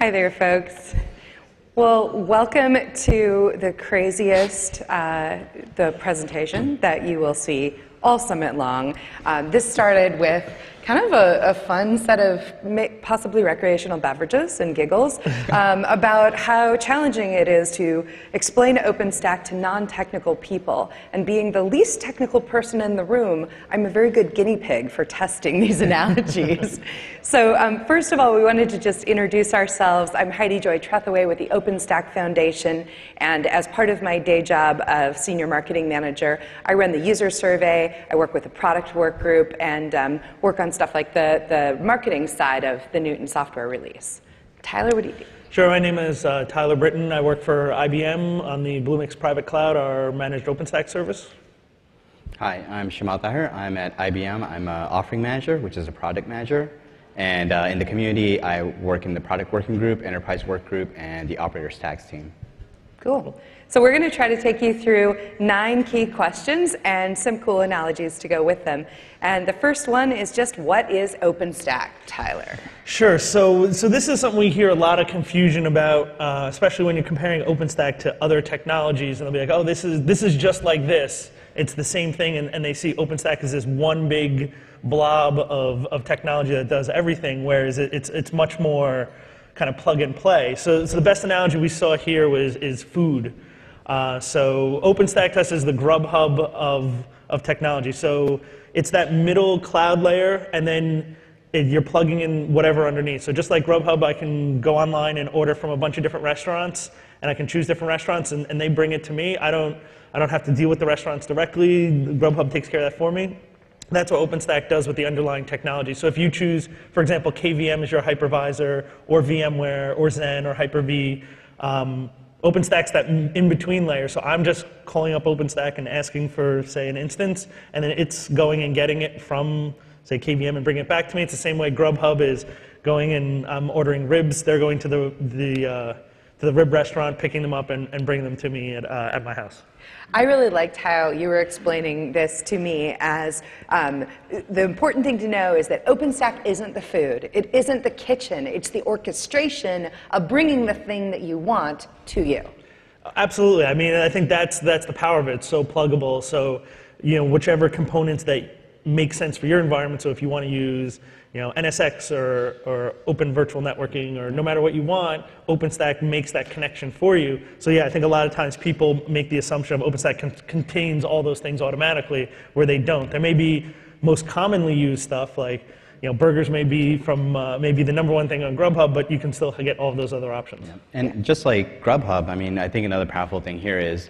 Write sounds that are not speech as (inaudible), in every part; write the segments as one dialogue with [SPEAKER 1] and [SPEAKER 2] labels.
[SPEAKER 1] Hi there, folks. Well, welcome to the craziest uh, the presentation that you will see all summit long. Um, this started with kind of a, a fun set of possibly recreational beverages and giggles (laughs) um, about how challenging it is to explain OpenStack to non-technical people. And being the least technical person in the room, I'm a very good guinea pig for testing (laughs) these analogies. (laughs) so um, first of all, we wanted to just introduce ourselves. I'm Heidi Joy Tretheway with the OpenStack Foundation, and as part of my day job of senior marketing manager, I run the user survey, I work with the product work group, and um, work on stuff like the, the marketing side of the Newton software release. Tyler, what do you do?
[SPEAKER 2] Sure, my name is uh, Tyler Britten. I work for IBM on the Bluemix Private Cloud, our managed OpenStack service.
[SPEAKER 3] Hi, I'm Shamail Tahir. I'm at IBM. I'm an offering manager, which is a product manager. And uh, in the community, I work in the product working group, enterprise work group, and the operator stacks team.
[SPEAKER 1] Cool. So we're going to try to take you through nine key questions and some cool analogies to go with them. And the first one is just what is OpenStack, Tyler?
[SPEAKER 2] Sure. So, so this is something we hear a lot of confusion about, uh, especially when you're comparing OpenStack to other technologies, and they'll be like, "Oh, this is this is just like this. It's the same thing," and, and they see OpenStack as this one big blob of, of technology that does everything, whereas it, it's it's much more kind of plug and play. So, so the best analogy we saw here was is food. Uh, so OpenStack Test is the Grubhub of, of technology. So it's that middle cloud layer, and then it, you're plugging in whatever underneath. So just like Grubhub, I can go online and order from a bunch of different restaurants, and I can choose different restaurants, and, and they bring it to me. I don't, I don't have to deal with the restaurants directly. Grubhub takes care of that for me. That's what OpenStack does with the underlying technology. So if you choose, for example, KVM as your hypervisor, or VMware, or Xen, or Hyper-V, um, OpenStack's that in-between layer, so I'm just calling up OpenStack and asking for, say, an instance, and then it's going and getting it from, say, KVM and bringing it back to me. It's the same way Grubhub is going and I'm ordering ribs. They're going to the, the, uh, to the rib restaurant, picking them up, and, and bringing them to me at, uh, at my house.
[SPEAKER 1] I really liked how you were explaining this to me as um, the important thing to know is that OpenStack isn't the food. It isn't the kitchen. It's the orchestration of bringing the thing that you want to you.
[SPEAKER 2] Absolutely. I mean, I think that's, that's the power of it. It's so pluggable. So, you know, whichever components that make sense for your environment. So if you want to use you know, NSX or, or open virtual networking or no matter what you want, OpenStack makes that connection for you. So yeah, I think a lot of times people make the assumption of OpenStack con contains all those things automatically where they don't. There may be most commonly used stuff like you know, burgers may be from uh, maybe the number one thing on Grubhub, but you can still get all of those other options. Yeah.
[SPEAKER 3] And just like Grubhub, I mean, I think another powerful thing here is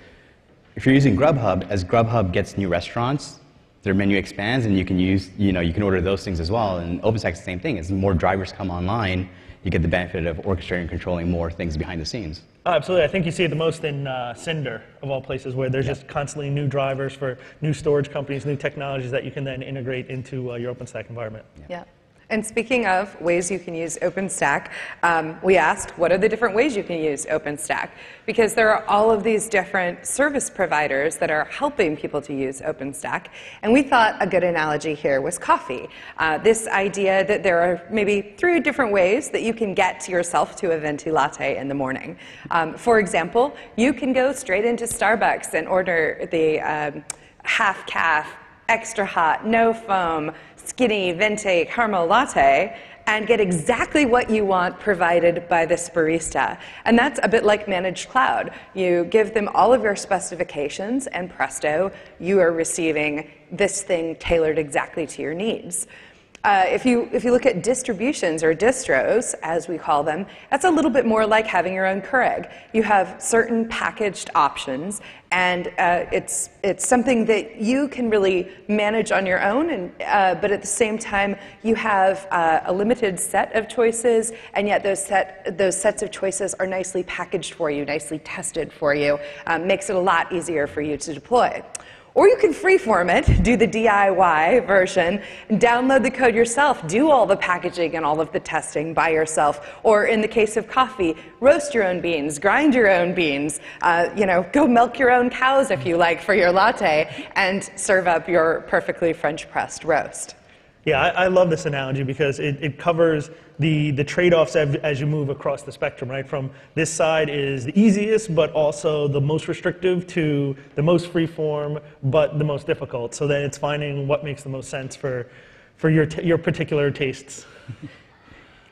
[SPEAKER 3] if you're using Grubhub, as Grubhub gets new restaurants, their menu expands and you can use, you know, you can order those things as well. And OpenStack is the same thing. As more drivers come online, you get the benefit of orchestrating and controlling more things behind the scenes.
[SPEAKER 2] Oh, absolutely. I think you see it the most in uh, Cinder, of all places, where there's yeah. just constantly new drivers for new storage companies, new technologies that you can then integrate into uh, your OpenStack environment.
[SPEAKER 1] yeah. yeah. And speaking of ways you can use OpenStack, um, we asked what are the different ways you can use OpenStack? Because there are all of these different service providers that are helping people to use OpenStack. And we thought a good analogy here was coffee. Uh, this idea that there are maybe three different ways that you can get yourself to a venti latte in the morning. Um, for example, you can go straight into Starbucks and order the um, half caf extra hot, no foam, skinny venti caramel latte and get exactly what you want provided by this barista. And that's a bit like managed cloud. You give them all of your specifications, and presto, you are receiving this thing tailored exactly to your needs. Uh, if, you, if you look at distributions or distros, as we call them, that's a little bit more like having your own Keurig. You have certain packaged options, and uh, it's, it's something that you can really manage on your own, and, uh, but at the same time, you have uh, a limited set of choices, and yet those, set, those sets of choices are nicely packaged for you, nicely tested for you, um, makes it a lot easier for you to deploy. Or you can freeform it, do the DIY version, download the code yourself, do all the packaging and all of the testing by yourself. Or in the case of coffee, roast your own beans, grind your own beans, uh, you know, go milk your own cows if you like for your latte, and serve up your perfectly French pressed roast.
[SPEAKER 2] Yeah, I, I love this analogy because it, it covers the, the trade-offs as, as you move across the spectrum, right? From this side is the easiest, but also the most restrictive, to the most free-form, but the most difficult. So then it's finding what makes the most sense for, for your, t- your particular tastes. (laughs)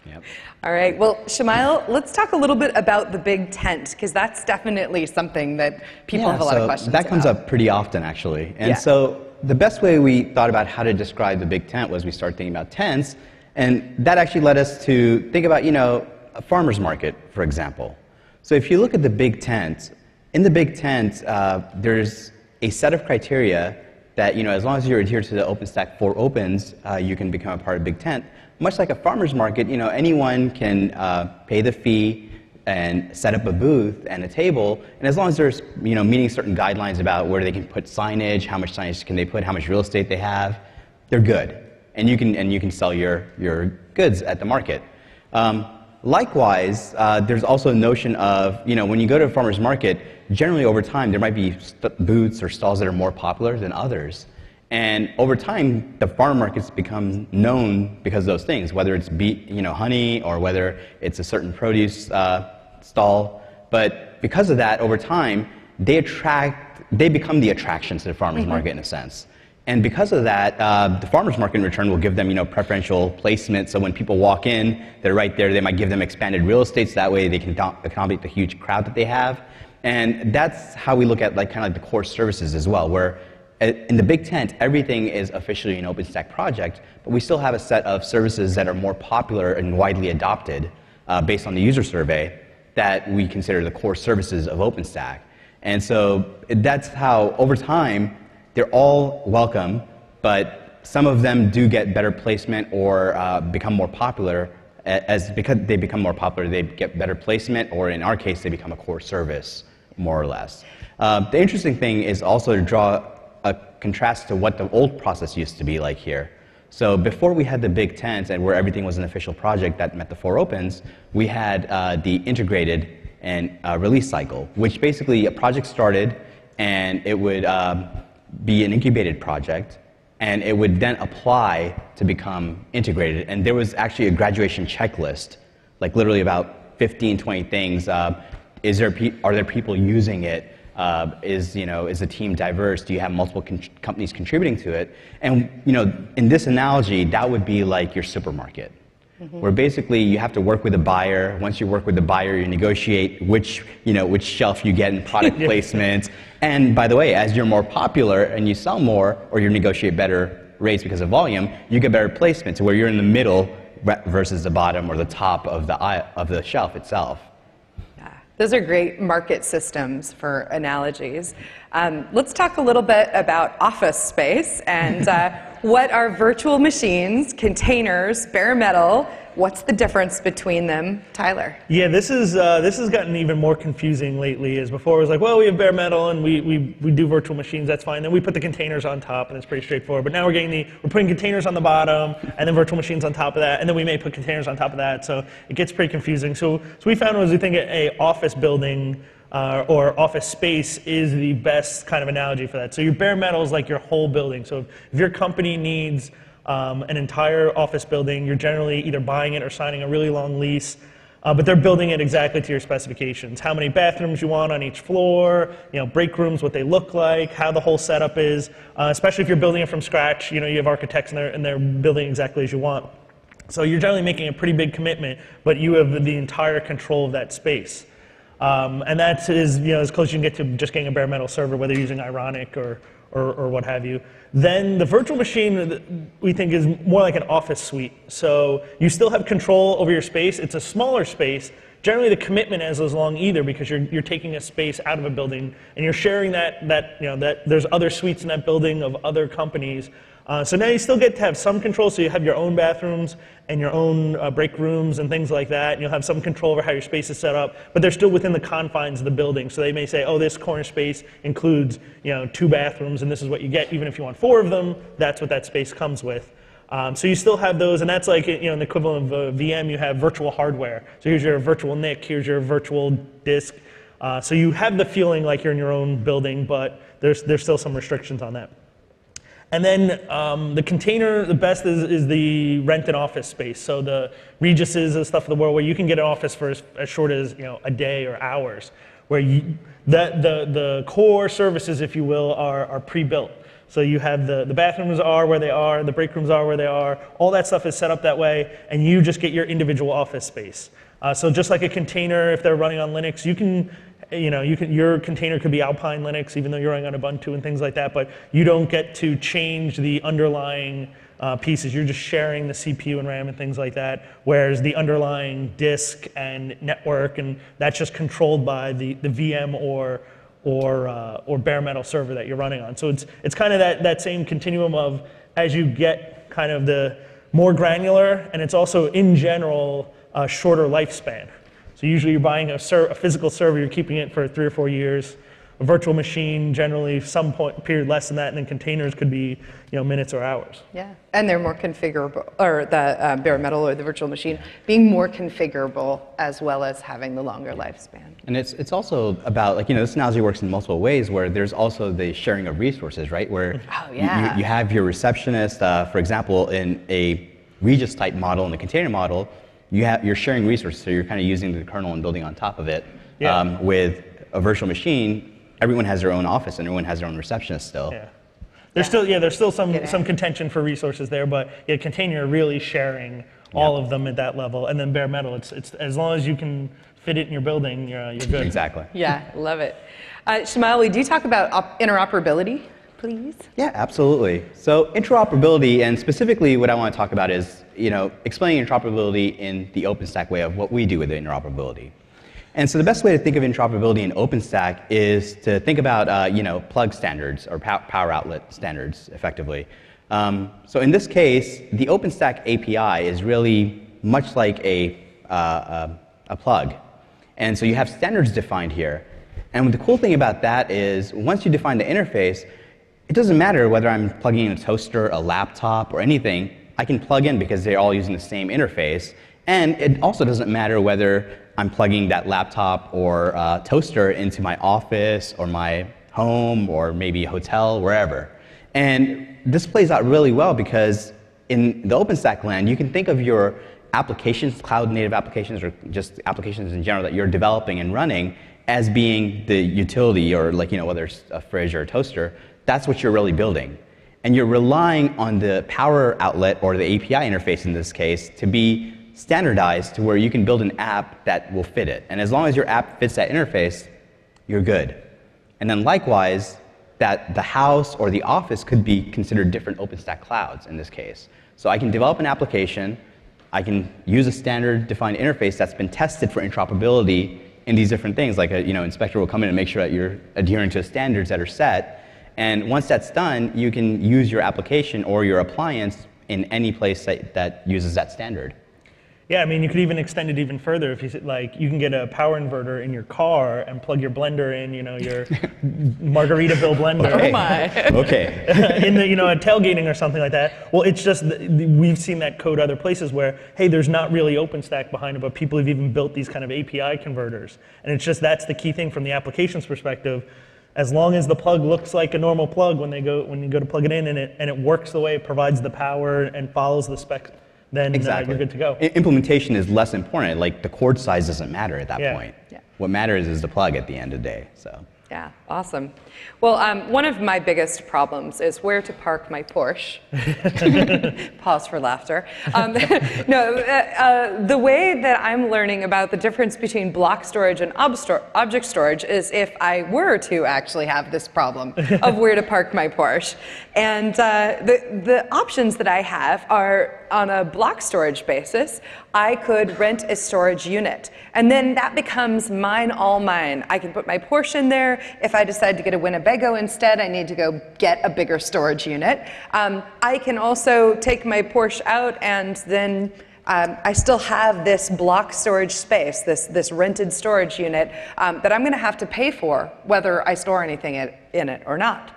[SPEAKER 3] Yep.
[SPEAKER 1] All right. Well, Shamail, let's talk a little bit about the big tent because that's definitely something that people
[SPEAKER 3] Yeah,
[SPEAKER 1] have a lot
[SPEAKER 3] so
[SPEAKER 1] of questions about.
[SPEAKER 3] That comes
[SPEAKER 1] about.
[SPEAKER 3] up pretty often, actually. And
[SPEAKER 1] Yeah.
[SPEAKER 3] so the best way we thought about how to describe the big tent was we started thinking about tents, and that actually led us to think about, you know, a farmer's market, for example. So if you look at the big tent, in the big tent, uh, there's a set of criteria that, you know, as long as you adhere to the OpenStack four opens, uh, you can become a part of big tent. Much like a farmer's market, you know, anyone can uh, pay the fee, and set up a booth and a table, and as long as there's you know meeting certain guidelines about where they can put signage, how much signage can they put, how much real estate they have, they're good, and you can and you can sell your your goods at the market. Um, likewise, uh, there's also a notion of you know when you go to a farmer's market, generally over time there might be booths or stalls that are more popular than others. And over time, the farm markets become known because of those things, whether it's bee, you know, honey or whether it's a certain produce uh, stall. But because of that, over time, they attract, they become the attraction to the farmers market in a sense. And because of that, uh, the farmers market in return will give them, you know, preferential placement. So when people walk in, they're right there. They might give them expanded real estate, so that way they can accommodate the huge crowd that they have. And that's how we look at like kind of like the core services as well, where uh, in the big tent, everything is officially an OpenStack project, but we still have a set of services that are more popular and widely adopted uh, based on the user survey that we consider the core services of OpenStack. And so that's how, over time, they're all welcome, but some of them do get better placement or uh, become more popular. As because they become more popular, they get better placement, or in our case, they become a core service, more or less. Uh, the interesting thing is also to draw a contrast to what the old process used to be like here. So before we had the big tent and where everything was an official project that met the four opens, we had uh, the integrated and uh, release cycle, which basically a project started and it would um, be an incubated project and it would then apply to become integrated. And there was actually a graduation checklist, like literally about 15, 20 things. Uh, is there are there people using it? Uh, is you know is the team diverse? Do you have multiple con- companies contributing to it? And you know, in this analogy, that would be like your supermarket, where basically you have to work with the buyer. Once you work with the buyer, you negotiate which you know which shelf you get in product (laughs) placement. And by the way, as you're more popular and you sell more, or you negotiate better rates because of volume, you get better placement to where you're in the middle versus the bottom or the top of the aisle, of the shelf itself.
[SPEAKER 1] Those are great market systems for analogies. Um, let's talk a little bit about office space and (laughs) uh, what are virtual machines, containers, bare metal. What's the difference between them, Tyler?
[SPEAKER 2] Yeah, this is uh, this has gotten even more confusing lately. As before, it was like, well, we have bare metal and we, we, we do virtual machines. That's fine. Then we put the containers on top, and it's pretty straightforward. But now we're getting the we're putting containers on the bottom, and then virtual machines on top of that, and then we may put containers on top of that. So it gets pretty confusing. So so we found was we think a office building. Uh, or office space is the best kind of analogy for that. So your bare metal is like your whole building. So if your company needs um, an entire office building. You're generally either buying it or signing a really long lease, uh, but they're building it exactly to your specifications. How many bathrooms you want on each floor, you know, break rooms, what they look like, how the whole setup is. Uh, especially if you're building it from scratch, you know, you have architects and they're, and they're building exactly as you want. So you're generally making a pretty big commitment, but you have the entire control of that space. Um, and that is you know, as close as you can get to just getting a bare metal server, whether you're using Ironic or, or, or what have you. Then the virtual machine we think is more like an office suite. So you still have control over your space. It's a smaller space. Generally, the commitment isn't as long either because you're, you're taking a space out of a building and you're sharing that, that, you know, that there's other suites in that building of other companies. Uh, so now you still get to have some control. So you have your own bathrooms and your own uh, break rooms and things like that. And you'll have some control over how your space is set up, but they're still within the confines of the building. So they may say, oh, this corner space includes you know, two bathrooms, and this is what you get. Even if you want four of them, that's what that space comes with. Um, so you still have those, and that's like you know, the equivalent of a VM. You have virtual hardware. So here's your virtual NIC, here's your virtual disk. Uh, so you have the feeling like you're in your own building, but there's, there's still some restrictions on that. And then um, the container, the best is, is the rent and office space. So the Reguses and stuff of the world where you can get an office for as, as short as you know a day or hours, where you, the, the core services, if you will, are, are pre-built. So you have the, the bathrooms are where they are, the break rooms are where they are, all that stuff is set up that way, and you just get your individual office space. Uh, so just like a container, if they're running on Linux, you can, you know, you can, your container could be Alpine Linux, even though you're running on Ubuntu and things like that, but you don't get to change the underlying uh, pieces. You're just sharing the CPU and RAM and things like that, whereas the underlying disk and network, and that's just controlled by the, the VM or or, uh, or bare metal server that you're running on. So it's, it's kind of that, that same continuum of as you get kind of the more granular, and it's also in general a shorter lifespan. So usually you're buying a, ser- a physical server, you're keeping it for three or four years a virtual machine generally some point, period less than that, and then containers could be you know minutes or hours.
[SPEAKER 1] Yeah, and they're more configurable, or the uh, bare metal or the virtual machine being more configurable as well as having the longer lifespan.
[SPEAKER 3] And it's it's also about like you know this analogy works in multiple ways where there's also the sharing of resources, right? Where
[SPEAKER 1] oh, yeah.
[SPEAKER 3] you, you have your receptionist, uh, for example, in a Regus type model in the container model, you have you're sharing resources, so you're kind of using the kernel and building on top of it.
[SPEAKER 2] Yeah.
[SPEAKER 3] Um, with a virtual machine, everyone has their own office and everyone has their own receptionist still.
[SPEAKER 2] Yeah. There's
[SPEAKER 1] Yeah.
[SPEAKER 2] still yeah, there's still some
[SPEAKER 1] Get it.
[SPEAKER 2] some contention for resources there, but yeah, container really sharing all of them at that level, and then bare metal. It's it's as long as you can fit it in your building, you're, uh, you're good.
[SPEAKER 3] Exactly.
[SPEAKER 1] Yeah, love it. Uh, Shamail, do you talk about op- interoperability, please?
[SPEAKER 3] Yeah, absolutely. So interoperability, and specifically what I want to talk about is, you know, explaining interoperability in the OpenStack way of what we do with interoperability. And so the best way to think of interoperability in OpenStack is to think about, uh, you know, plug standards or pow- power outlet standards, effectively. Um, so in this case, the OpenStack API is really much like a, uh, a, a plug. And so you have standards defined here. And the cool thing about that is once you define the interface, it doesn't matter whether I'm plugging in a toaster, a laptop, or anything. I can plug in because they're all using the same interface. And it also doesn't matter whether I'm plugging that laptop or uh, toaster into my office or my home or maybe hotel, wherever. And this plays out really well because in the OpenStack land, you can think of your applications, cloud native applications, or just applications in general that you're developing and running as being the utility or like, you know, whether it's a fridge or a toaster, that's what you're really building. And you're relying on the power outlet or the API interface in this case to be standardized to where you can build an app that will fit it. And as long as your app fits that interface, you're good. And then likewise, that the house or the office could be considered different OpenStack clouds in this case. So I can develop an application, I can use a standard defined interface that's been tested for interoperability in these different things, like a you know, inspector will come in and make sure that you're adhering to standards that are set. And once that's done, you can use your application or your appliance in any place that, that uses that standard.
[SPEAKER 2] Yeah, I mean, you could even extend it even further if you s- like. You can get a power inverter in your car and plug your blender in. You know, your (laughs) Margaritaville blender.
[SPEAKER 3] Oh, (laughs) okay.
[SPEAKER 1] my. (laughs)
[SPEAKER 3] okay.
[SPEAKER 2] in the you know a tailgating or something like that. Well, it's just th- th- we've seen that code other places where hey, there's not really OpenStack behind it, but people have even built these kind of API converters, and it's just that's the key thing from the applications perspective. As long as the plug looks like a normal plug when they go when you go to plug it in and it and it works the way it provides the power and follows the spec, then uh, you're good to go.
[SPEAKER 3] I- implementation is less important. Like the cord size doesn't matter at that
[SPEAKER 2] Yeah.
[SPEAKER 3] point.
[SPEAKER 1] Yeah.
[SPEAKER 3] What matters is the plug at the end of the day. So.
[SPEAKER 1] Yeah, awesome. Well, um, one of my biggest problems is where to park my Porsche. (laughs) Pause for laughter. Um, (laughs) no, uh, uh, the way that I'm learning about the difference between block storage and ob- stor- object storage is if I were to actually have this problem of (laughs) where to park my Porsche. And uh, the, the options that I have are on a block storage basis, I could rent a storage unit. And then that becomes mine, all mine. I can put my Porsche in there. If I decide to get a Winnebago instead, I need to go get a bigger storage unit. Um, I can also take my Porsche out and then um, I still have this block storage space, this, this rented storage unit um, that I'm going to have to pay for whether I store anything in, in it or not.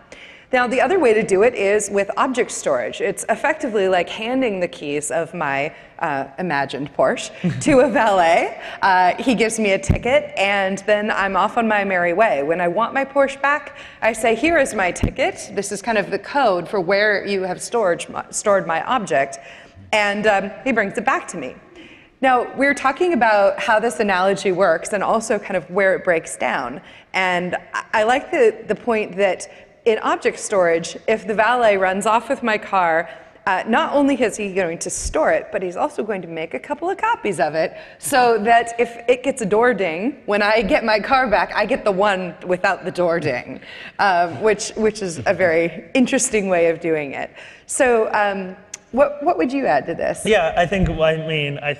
[SPEAKER 1] Now, the other way to do it is with object storage. It's effectively like handing the keys of my uh, imagined Porsche (laughs) to a valet. Uh, he gives me a ticket, and then I'm off on my merry way. When I want my Porsche back, I say, Here is my ticket. This is kind of the code for where you have stored, stored my object. And um, he brings it back to me. Now, we are talking about how this analogy works and also kind of where it breaks down. And I like the, the point that in object storage, if the valet runs off with my car, uh, not only is he going to store it, but he's also going to make a couple of copies of it so that if it gets a door ding, when I get my car back, I get the one without the door ding, um, which, which is a very interesting way of doing it. So, um, what, what would you add to this?
[SPEAKER 2] Yeah, I think, I mean, I,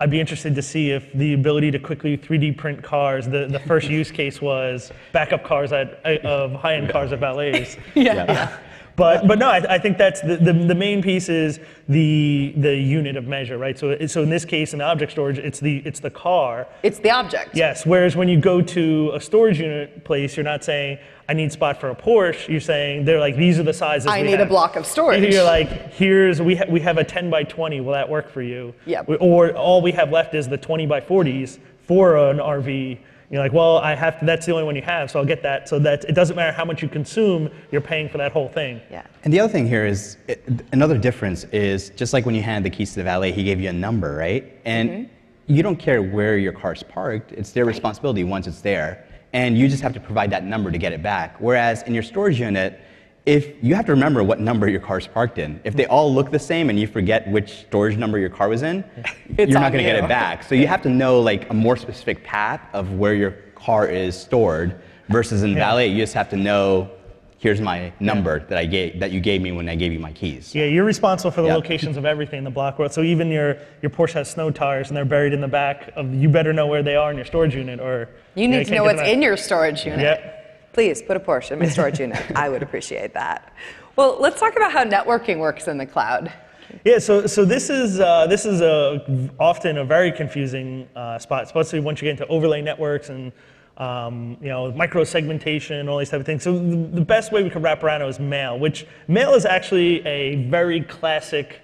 [SPEAKER 2] I'd be interested to see if the ability to quickly 3D print cars, the, the first (laughs) use case was backup cars at, of high-end cars at valets. (laughs)
[SPEAKER 1] yeah. yeah.
[SPEAKER 2] But, but no, I, I think that's the, the, the, main piece is the, the unit of measure, right? So, so in this case, in object storage, it's the, it's the car.
[SPEAKER 1] It's the object.
[SPEAKER 2] Yes, whereas when you go to a storage unit place, you're not saying, I need spot for a Porsche. You're saying, they're like, these are the sizes
[SPEAKER 1] I need
[SPEAKER 2] have.
[SPEAKER 1] a block of storage.
[SPEAKER 2] You're like, here's, we, ha- we have a 10 by 20, will that work for you?
[SPEAKER 1] Yeah.
[SPEAKER 2] Or all we have left is the 20 by 40s for an RV you're like, well, I have to, that's the only one you have, so I'll get that. So that it doesn't matter how much you consume, you're paying for that whole thing.
[SPEAKER 1] Yeah.
[SPEAKER 3] And the other thing here is it, another difference is just like when you hand the keys to the valet, he gave you a number, right? And mm-hmm. you don't care where your car's parked; it's their responsibility once it's there, and you just have to provide that number to get it back. Whereas in your storage unit, if you have to remember what number your car's parked in. If they all look the same and you forget which storage number your car was in, (laughs) you're not going to get it back. So you have to know like a more specific path of where your car is stored versus in yeah. valet you just have to know here's my number that I gave that you gave me when I gave you my keys.
[SPEAKER 2] Yeah, you're responsible for the yep. locations of everything in the block world. So even your your Porsche has snow tires and they're buried in the back of you better know where they are in your storage unit or
[SPEAKER 1] you need you know, to know what's in your storage unit.
[SPEAKER 2] Yep.
[SPEAKER 1] Please put a Porsche in my storage unit. I would appreciate that. Well, let's talk about how networking works in the cloud.
[SPEAKER 2] Yeah, so, so this is, uh, this is a, often a very confusing uh, spot, especially once you get into overlay networks and um, you know, micro segmentation, and all these type of things. So the, the best way we could wrap around it is mail, which mail is actually a very classic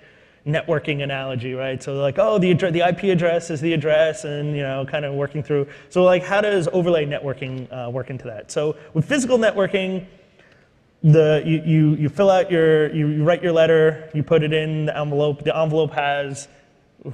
[SPEAKER 2] networking analogy, right? So like, oh, the, the IP address is the address and, you know, kind of working through. So like, how does overlay networking uh, work into that? So with physical networking, the, you, you, you fill out your, you, you write your letter, you put it in the envelope. The envelope has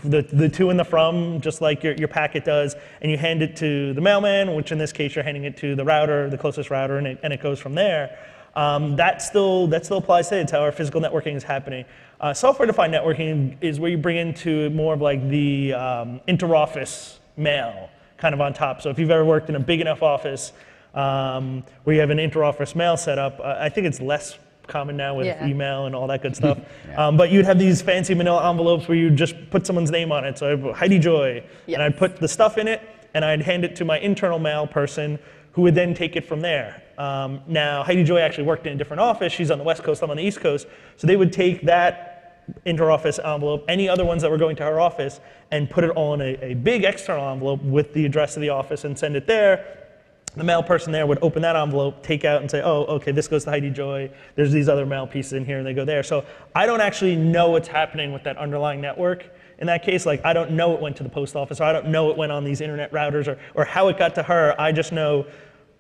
[SPEAKER 2] the, the to and the from, just like your, your packet does, and you hand it to the mailman, which in this case you're handing it to the router, the closest router, and it, and it goes from there. Um, that, still, that still applies today. It's how our physical networking is happening. Uh, software-defined networking is where you bring into more of like the um, interoffice mail kind of on top. So if you've ever worked in a big enough office um, where you have an interoffice mail set up, uh, I think it's less common now with yeah. email and all that good stuff. (laughs) yeah. um, but you'd have these fancy manila envelopes where you just put someone's name on it. So I'd Heidi Joy, yes. and I'd put the stuff in it, and I'd hand it to my internal mail person, who would then take it from there. Um, now, Heidi Joy actually worked in a different office. She's on the West Coast, I'm on the East Coast. So they would take that interoffice envelope, any other ones that were going to her office, and put it all in a, a big external envelope with the address of the office and send it there. The mail person there would open that envelope, take out, and say, oh, okay, this goes to Heidi Joy. There's these other mail pieces in here, and they go there. So I don't actually know what's happening with that underlying network. In that case, like I don't know it went to the post office, or I don't know it went on these internet routers, or, or how it got to her. I just know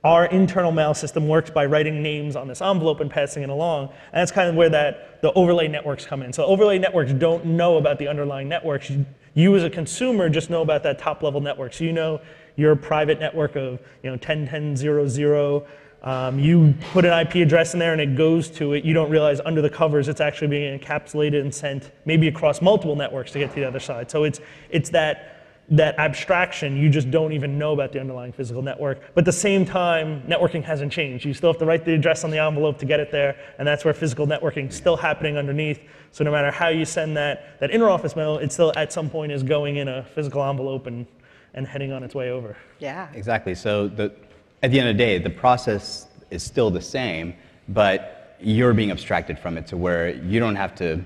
[SPEAKER 2] our internal mail system works by writing names on this envelope and passing it along. And that's kind of where that the overlay networks come in. So overlay networks don't know about the underlying networks. You, you as a consumer just know about that top level network. So you know your private network of you know 10.10.0.0. Um, you put an IP address in there and it goes to it. You don't realize under the covers it's actually being encapsulated and sent maybe across multiple networks to get to the other side. So it's it's that that abstraction, you just don't even know about the underlying physical network. But at the same time, networking hasn't changed. You still have to write the address on the envelope to get it there, and that's where physical networking is still happening underneath. So no matter how you send that, that inner office mail, it still at some point is going in a physical envelope and, and heading on its way over.
[SPEAKER 1] Yeah.
[SPEAKER 3] Exactly. So the, at the end of the day, the process is still the same, but you're being abstracted from it to where you don't have to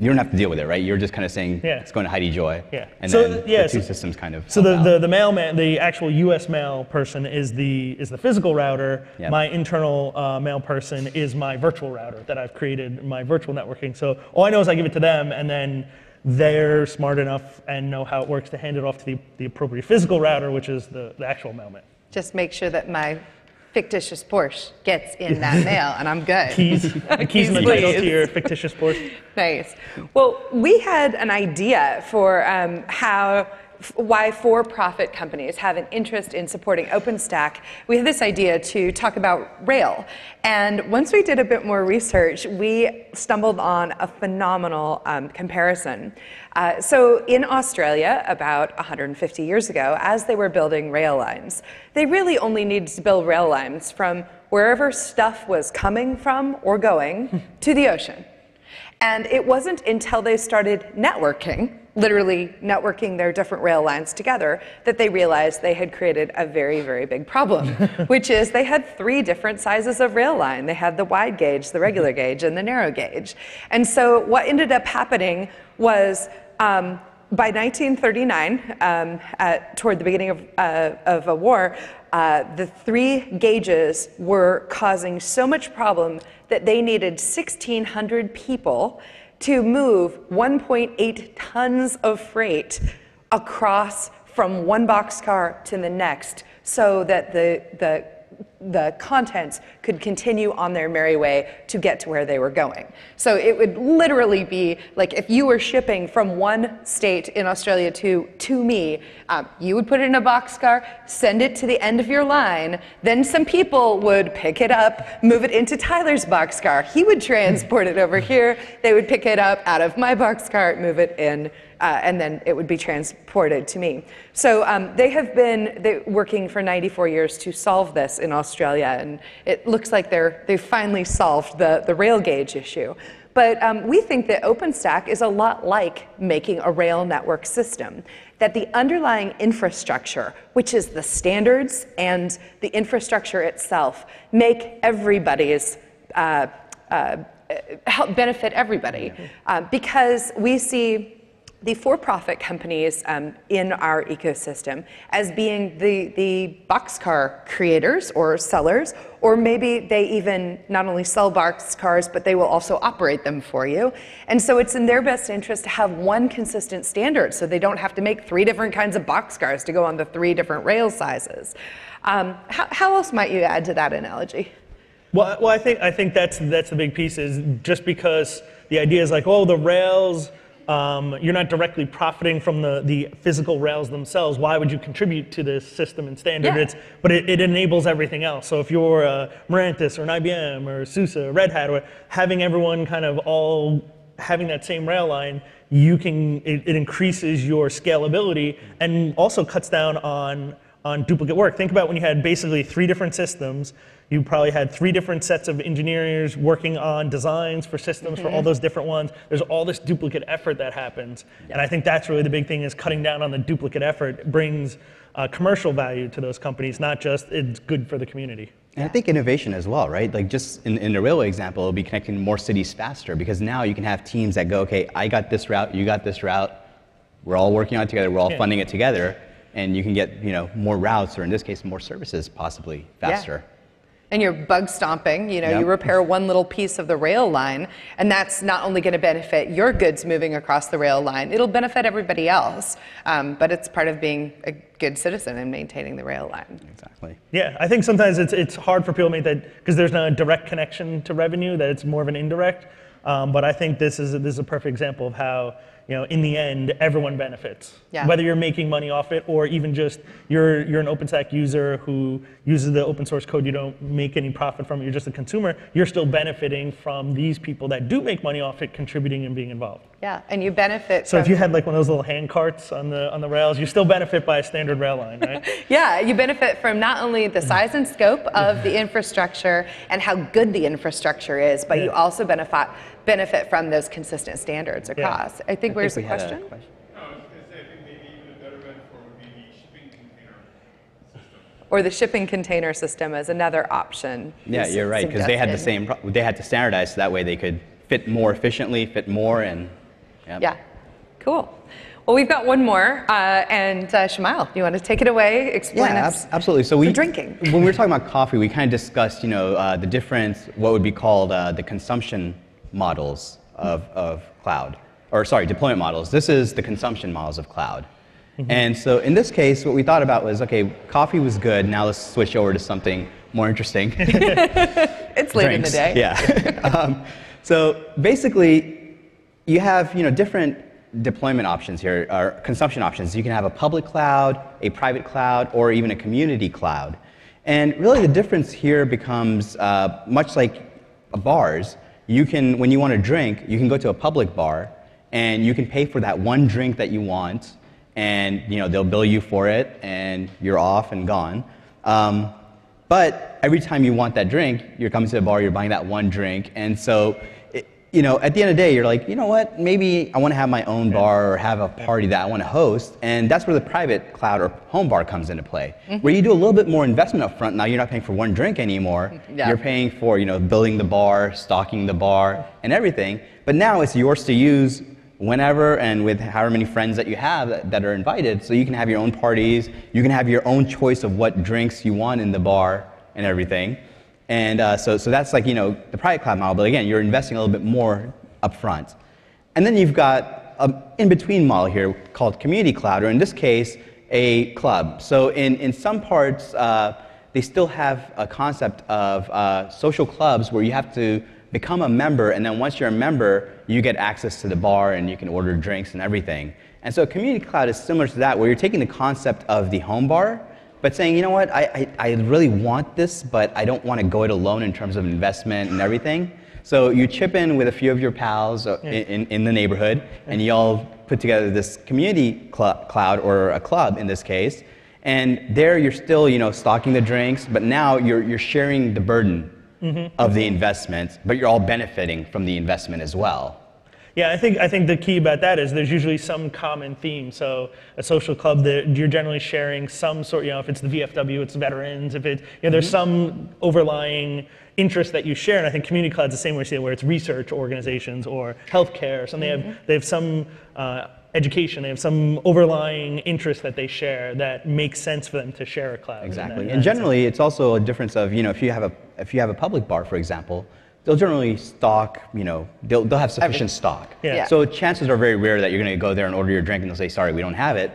[SPEAKER 3] you don't have to deal with it, right? You're just kind of saying
[SPEAKER 2] Yeah.
[SPEAKER 3] it's going to Heidi Joy.
[SPEAKER 2] Yeah.
[SPEAKER 3] And
[SPEAKER 2] So,
[SPEAKER 3] then
[SPEAKER 2] yeah,
[SPEAKER 3] the two
[SPEAKER 2] so-
[SPEAKER 3] systems kind of.
[SPEAKER 2] So the,
[SPEAKER 3] help
[SPEAKER 2] the, the mailman, the actual U.S. mail person is the is the physical router.
[SPEAKER 3] Yep.
[SPEAKER 2] My internal uh, mail person is my virtual router that I've created, my virtual networking. So all I know is I give it to them, and then they're smart enough and know how it works to hand it off to the, the appropriate physical router, which is the, the actual mailman.
[SPEAKER 1] Just make sure that my fictitious Porsche gets in that (laughs) mail, and I'm good.
[SPEAKER 2] Keys, (laughs) the keys and the title to your fictitious Porsche.
[SPEAKER 1] Nice. Well, we had an idea for um, how why for-profit companies have an interest in supporting OpenStack. We had this idea to talk about Rail, and once we did a bit more research, we stumbled on a phenomenal um, comparison. Uh, so in Australia, about 150 years ago, as they were building rail lines, they really only needed to build rail lines from wherever stuff was coming from or going (laughs) to the ocean. And it wasn't until they started networking, literally networking their different rail lines together, that they realized they had created a very, very big problem, (laughs) which is they had three different sizes of rail line. They had the wide gauge, the regular gauge, and the narrow gauge. And so what ended up happening was um, by 1939, um, at, toward the beginning of, uh, of a war, uh, the three gauges were causing so much problem that they needed 1,600 people to move 1.8 tons of freight across from one boxcar to the next so that the, the the contents could continue on their merry way to get to where they were going. So it would literally be like if you were shipping from one state in Australia to, to me, um, you would put it in a boxcar, send it to the end of your line, then some people would pick it up, move it into Tyler's boxcar. He would transport it over here, they would pick it up out of my boxcar, move it in uh, and then it would be transported to me. So um, they have been they, working for 94 years to solve this in Australia, and it looks like they're, they've finally solved the, the rail gauge issue. But um, we think that OpenStack is a lot like making a rail network system, that the underlying infrastructure, which is the standards and the infrastructure itself, make everybody's uh, uh, help benefit everybody. Uh, because we see the for-profit companies um, in our ecosystem as being the, the boxcar creators or sellers, or maybe they even not only sell boxcars, but they will also operate them for you. And so it's in their best interest to have one consistent standard so they don't have to make three different kinds of boxcars to go on the three different rail sizes. Um, how, how else might you add to that analogy?
[SPEAKER 2] Well, well, I think I think that's that's the big piece is just because the idea is like, oh, the rails. Um, you're not directly profiting from the, the physical rails themselves. Why would you contribute to this system and standard?
[SPEAKER 1] Yeah.
[SPEAKER 2] It's, but it, it enables everything else. So if you're uh, Mirantis or an IBM or SUSE, or Red Hat, or having everyone kind of all having that same rail line, you can it, it increases your scalability and also cuts down on on duplicate work. Think about when you had basically three different systems. You probably had three different sets of engineers working on designs for systems for all those different ones. There's all this duplicate effort that happens, and I think that's really the big thing is cutting down on the duplicate effort brings uh, commercial value to those companies, not just it's good for the community.
[SPEAKER 3] And I think innovation as well, right? Like just in, in the railway example, it'll be connecting more cities faster because now you can have teams that go, okay, I got this route, you got this route, we're all working on it together, we're all
[SPEAKER 2] Yeah.
[SPEAKER 3] funding it together, and you can get you know more routes or in this case more services possibly faster.
[SPEAKER 1] And you're bug stomping, you know,
[SPEAKER 3] Yep.
[SPEAKER 1] you repair one little piece of the rail line, and that's not only going to benefit your goods moving across the rail line, it'll benefit everybody else. Um, but it's part of being a good citizen and maintaining the rail line.
[SPEAKER 3] Exactly.
[SPEAKER 2] Yeah, I think sometimes it's, it's hard for people to make that because there's not a direct connection to revenue, that it's more of an indirect. Um, but I think this is, a, this is a perfect example of how, you know, in the end, everyone benefits.
[SPEAKER 1] Yeah.
[SPEAKER 2] Whether you're making money off it or even just you're, you're an OpenStack user who uses the open source code, you don't make any profit from it, you're just a consumer, you're still benefiting from these people that do make money off it contributing and being involved.
[SPEAKER 1] Yeah, and you benefit
[SPEAKER 2] So if you had like one of those little hand carts on the, on the rails, you still benefit by a standard rail line, right? (laughs)
[SPEAKER 1] Yeah, you benefit from not only the size and scope of the (laughs) infrastructure and how good the infrastructure is, but you also benefit benefit from those consistent standards across. I think
[SPEAKER 3] I
[SPEAKER 1] where's
[SPEAKER 3] think
[SPEAKER 1] the
[SPEAKER 3] we had a
[SPEAKER 1] question?
[SPEAKER 4] No, I was gonna say, I think maybe even a better metaphor would be the shipping container system.
[SPEAKER 1] Or the shipping container system as another option.
[SPEAKER 3] Yeah, you're right because they had the same. Pro- they had to standardize so that way they could fit more efficiently, fit more, and Yep.
[SPEAKER 1] Yeah. Cool. Well, we've got one more, uh, and uh, Shamail, you want to take it away? Explain
[SPEAKER 3] Yeah,
[SPEAKER 1] us
[SPEAKER 3] abs- absolutely. So we
[SPEAKER 1] the drinking.
[SPEAKER 3] when we were talking about coffee, we kind of discussed, you know, uh, the difference, what would be called uh, the consumption models of, of cloud, or sorry, deployment models. This is the consumption models of cloud.
[SPEAKER 1] Mm-hmm.
[SPEAKER 3] And so in this case, what we thought about was, okay, coffee was good. Now let's switch over to something more interesting. (laughs)
[SPEAKER 1] It's late in the day.
[SPEAKER 3] Yeah. (laughs) um, so basically, you have you know different deployment options here, or consumption options. You can have a public cloud, a private cloud, or even a community cloud. And really, the difference here becomes uh, much like bars. You can, when you want to drink, you can go to a public bar, and you can pay for that one drink that you want, and you know they'll bill you for it, and you're off and gone. Um, but every time you want that drink, you're coming to the bar, you're buying that one drink. And so, you know, at the end of the day, you're like, you know what, maybe I want to have my own bar or have a party that I want to host. And that's where the private cloud or home bar comes into play, mm-hmm. where you do a little bit more investment up front. Now you're not paying for one drink anymore.
[SPEAKER 1] Yeah.
[SPEAKER 3] You're paying for, you know, building the bar, stocking the bar, and everything. But now it's yours to use whenever and with however many friends that you have that, that are invited. So you can have your own parties, you can have your own choice of what drinks you want in the bar and everything. And uh, so, so that's like, you know, the private cloud model, but again, you're investing a little bit more upfront. And then you've got an in-between model here called community cloud, or in this case, a club. So in, in some parts, uh, they still have a concept of uh, social clubs where you have to become a member, and then once you're a member, you get access to the bar and you can order drinks and everything. And so community cloud is similar to that, where you're taking the concept of the home bar, but saying, you know what, I, I, I really want this, but I don't want to go it alone in terms of investment and everything. So you chip in with a few of your pals in, in, the neighborhood, and you all put together this community cl- cloud or a club in this case. And there you're still, you know, stocking the drinks, but now you're, you're sharing the burden mm-hmm. of the investment, but you're all benefiting from the investment as well.
[SPEAKER 2] Yeah, I think I think the key about that is there's usually some common theme. So a social club that you're generally sharing some sort. You know, if it's the VFW, it's veterans. If it, you know, there's some overlying interest that you share. And I think community cloud's the same way, where it's research organizations or healthcare. So they have they have some. Uh, education they have some overlying interest that they share that makes sense for them to share a cloud
[SPEAKER 3] Exactly. And
[SPEAKER 2] that sense.
[SPEAKER 3] generally, it's also a difference of, you know, if you have a, if you have a public bar, for example, they'll generally stock, you know, they'll, they'll have sufficient stock.
[SPEAKER 2] Yeah.
[SPEAKER 1] Yeah.
[SPEAKER 3] So chances are very rare that you're going to go there and order your drink and they'll say, sorry, we don't have it.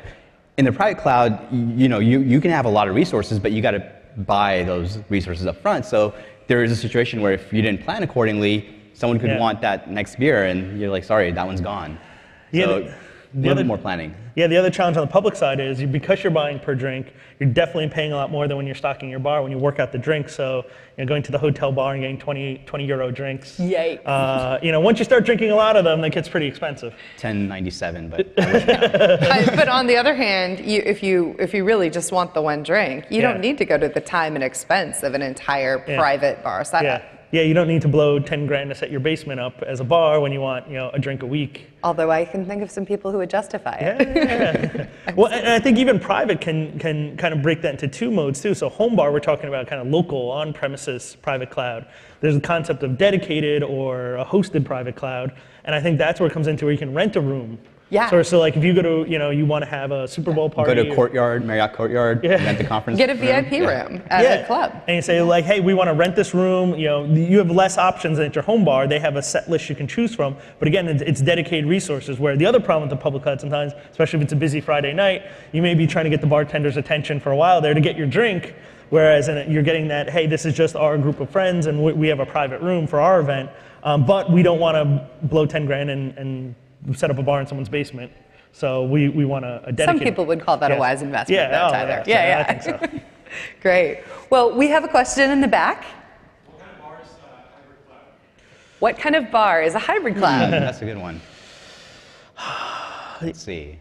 [SPEAKER 3] In the private cloud, you know, you, you can have a lot of resources, but you got to buy those resources up front. So there is a situation where if you didn't plan accordingly, someone could
[SPEAKER 2] Yeah.
[SPEAKER 3] want that next beer and you're like, sorry, that one's gone.
[SPEAKER 2] Yeah,
[SPEAKER 3] so
[SPEAKER 2] the-
[SPEAKER 3] a
[SPEAKER 2] the
[SPEAKER 3] little
[SPEAKER 2] other-
[SPEAKER 3] more planning.
[SPEAKER 2] Yeah, the other challenge on the public side is you, because you're buying per drink, you're definitely paying a lot more than when you're stocking your bar when you work out the drink. So, you know, going to the hotel bar and getting 20, 20 euro drinks.
[SPEAKER 1] Yikes.
[SPEAKER 2] Uh, you know, once you start drinking a lot of them, that gets pretty expensive.
[SPEAKER 3] 1097, but (laughs)
[SPEAKER 1] I- but on the other hand, you, if you if you really just want the one drink, you
[SPEAKER 2] Yeah.
[SPEAKER 1] don't need to go to the time and expense of an entire
[SPEAKER 2] Yeah.
[SPEAKER 1] private bar setup.
[SPEAKER 2] Yeah. Yeah, you don't need to blow 10 grand to set your basement up as a bar when you want, you know, a drink a week.
[SPEAKER 1] Although I can think of some people who would justify it.
[SPEAKER 2] Yeah. (laughs) well, and I think even private can can kind of break that into two modes too. So home bar, we're talking about kind of local, on-premises private cloud. There's a concept of dedicated or a hosted private cloud, and I think that's where it comes into where you can rent a room.
[SPEAKER 1] Yeah.
[SPEAKER 2] So, so like if you go to, you know, you want to have a Super Bowl party.
[SPEAKER 3] go to
[SPEAKER 2] or-
[SPEAKER 3] Courtyard, Marriott Courtyard,
[SPEAKER 2] Yeah.
[SPEAKER 3] rent the conference
[SPEAKER 1] Get a
[SPEAKER 3] room.
[SPEAKER 1] VIP
[SPEAKER 3] Yeah.
[SPEAKER 1] room at a club.
[SPEAKER 2] And you say like, hey, we want to rent this room. You know, you have less options than at your home bar. They have a set list you can choose from. But again, it's, it's dedicated resources. Where the other problem with the public cloud sometimes, especially if it's a busy Friday night, you may be trying to get the bartender's attention for a while there to get your drink. Whereas in it, you're getting that, hey, this is just our group of friends, and we, we have a private room for our event. Um, but we don't want to blow 10 grand and, and set up a bar in someone's basement. So we, we want a, a dedicated.
[SPEAKER 1] Some people would call that a wise investment,
[SPEAKER 2] Yeah,
[SPEAKER 1] though,
[SPEAKER 2] oh,
[SPEAKER 1] Tyler.
[SPEAKER 2] yeah,
[SPEAKER 1] Yeah,
[SPEAKER 2] I
[SPEAKER 1] yeah.
[SPEAKER 2] think so. (laughs)
[SPEAKER 1] Great. Well, we have a question in the back.
[SPEAKER 4] What kind of bar is uh, hybrid cloud?
[SPEAKER 1] What kind of bar is a hybrid cloud? (laughs)
[SPEAKER 3] that's a good one. Let's see.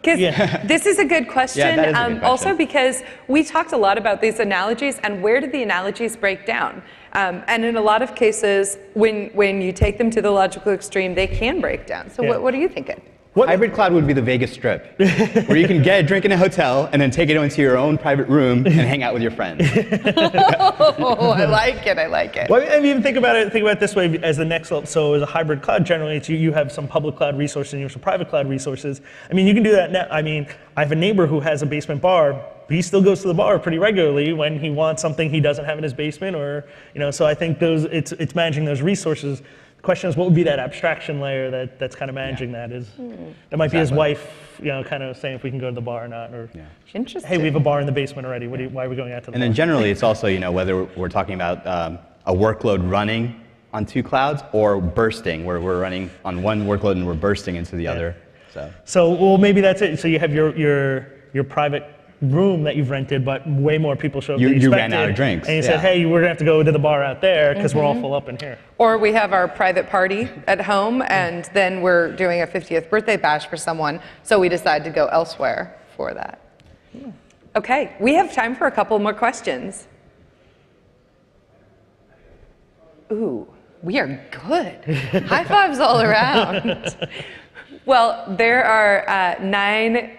[SPEAKER 1] Because
[SPEAKER 2] Yeah. (laughs)
[SPEAKER 1] this is a good question.
[SPEAKER 3] Yeah, a good
[SPEAKER 1] um, Also, because we talked a lot about these analogies and where did the analogies break down? Um, and in a lot of cases, when, when you take them to the logical extreme, they can break down. So,
[SPEAKER 2] Yeah.
[SPEAKER 1] what, what are you thinking?
[SPEAKER 2] What-
[SPEAKER 3] Hybrid cloud would be the Vegas Strip, where you can get a drink in a hotel and then take it into your own private room and hang out with your friends.
[SPEAKER 1] Oh, I like it. I like it.
[SPEAKER 2] Well, I mean, think about it. Think about it this way: as the next level. So, as a hybrid cloud, generally, it's you, you have some public cloud resources and you have some private cloud resources. I mean, you can do that now. I mean, I have a neighbor who has a basement bar. But he still goes to the bar pretty regularly when he wants something he doesn't have in his basement, or you know. So I think those it's it's managing those resources. The question is, what would be that abstraction layer that, that's kind of managing that? Is that might be his wife, you know, kind of saying if we can go to the bar or not, or
[SPEAKER 3] Yeah.
[SPEAKER 1] Interesting.
[SPEAKER 2] hey, we have a bar in the basement already. What do you, why are we going out to the
[SPEAKER 3] And
[SPEAKER 2] bar?
[SPEAKER 3] then generally, it's also you know whether we're talking about um, a workload running on two clouds or bursting, where we're running on one workload and we're bursting into the other. So
[SPEAKER 2] So, well, maybe that's it. So you have your your your private room that you've rented, but way more people show up.
[SPEAKER 3] You-
[SPEAKER 2] than
[SPEAKER 3] you ran out of drinks,
[SPEAKER 2] and you
[SPEAKER 3] yeah.
[SPEAKER 2] said, "Hey, we're gonna have to go to the bar out there because we're all full up in here."
[SPEAKER 1] Or we have our private party at home, and then we're doing a 50th birthday bash for someone, so we decide to go elsewhere for that. Okay, we have time for a couple more questions. Ooh, we are good. High fives all around. (laughs) Well, there are uh, nine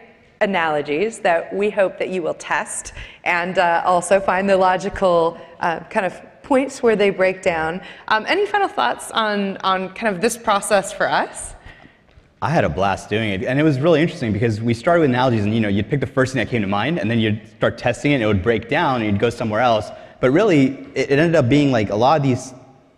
[SPEAKER 1] analogies that we hope that you will test and uh, also find the logical uh, kind of points where they break down. Um, any final thoughts on, on kind of this process for us?
[SPEAKER 3] I had a blast doing it, and it was really interesting because we started with analogies, and you know, you'd pick the first thing that came to mind, and then you'd start testing it, and it would break down, and you'd go somewhere else. But really, it, it ended up being like a lot of these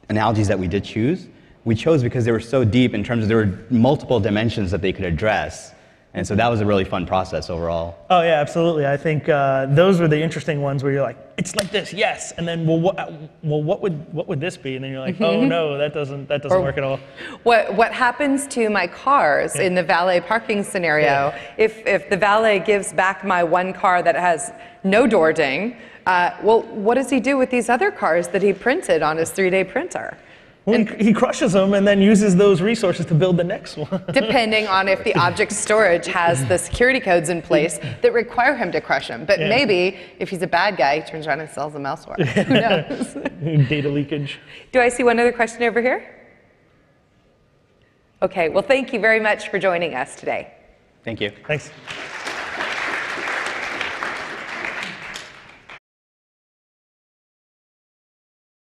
[SPEAKER 3] analogies that we did choose, we chose because they were so deep in terms of there were multiple dimensions that they could address, and so that was a really fun process overall.
[SPEAKER 2] Oh yeah, absolutely. I think uh, those were the interesting ones where you're like, "It's like this, yes," and then, well, what, well, what would what would this be? And then you're like, "Oh no, that doesn't that doesn't
[SPEAKER 1] Or-
[SPEAKER 2] work at all."
[SPEAKER 1] What, what happens to my cars in the valet parking scenario
[SPEAKER 2] Yeah.
[SPEAKER 1] if, if the valet gives back my one car that has no door ding? Uh, well, what does he do with these other cars that he printed on his 3D printer?
[SPEAKER 2] Well, he, he crushes them and then uses those resources to build the next one. (laughs)
[SPEAKER 1] Depending on if the object storage has the security codes in place that require him to crush them. But
[SPEAKER 2] Yeah.
[SPEAKER 1] maybe if he's a bad guy, he turns around and sells them elsewhere. (laughs) Who knows? (laughs)
[SPEAKER 2] Data leakage.
[SPEAKER 1] Do I see one other question over here? Okay, well, thank you very much for joining us today.
[SPEAKER 3] Thank you.
[SPEAKER 2] Thanks.